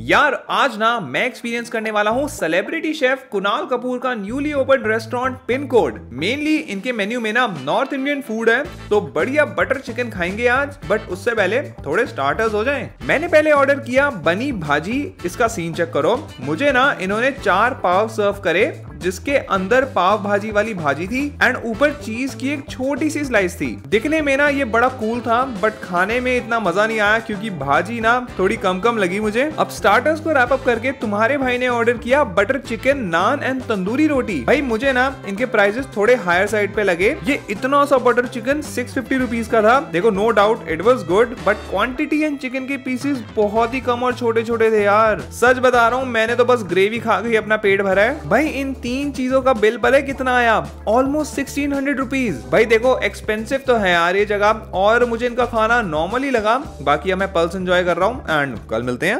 यार, आज ना मैं एक्सपीरियंस करने वाला हूँ सेलिब्रिटी शेफ कुणाल कपूर का newly open restaurant pin code mainly इनके मेन्यू में ना नॉर्थ इंडियन फ़ूड है तो बढ़िया बटर चिकन खाएँगे आज बट उससे पहले थोड़े स्टार्टर्स हो जाएँ। मैंने पहले ऑर्डर किया बनी भाजी, इसका सीन चेक करो मुझे ना इन्होंने चार पाव सर्व करे जिसके अंदर पाव भाजी वाली भाजी थी एंड ऊपर चीज़ की एक छोटी सी स्लाइस थी। दिखने में ना ये बड़ा कूल था बट खाने में इतना मज़ा नहीं आया क्योंकि भाजी ना थोड़ी कम कम लगी मुझे। अब स्टार्टर्स को रैप अप करके तुम्हारे भाई ने ऑर्डर किया butter chicken naan and tandoori roti. भाई मुझे ना इनके प्राइसेस थोड़े हायर साइड पे लगे। ये इतना सा butter chicken six fifty rupees का था। देखो no doubt it was good but quantity and chicken के पीसेस बहुत ही कम और छोटे छोटे थे यार। सच बता रहा हूँ, मैंने तो बस ग्रेवी खा के अपना पेट भरा है। भाई इन तीन चीज़ों का बिल है कितना आया? ऑलमोस्ट सिक्सटीन हंड्रेड रुपीज़ भाई देखो एक्सपेंसिव तो है यार ये जगह। और मुझे इनका खाना नॉर्मली लगा। बाकी मैं पल्स एंजॉय कर रहा हूँ। एंड कल मिलते हैं।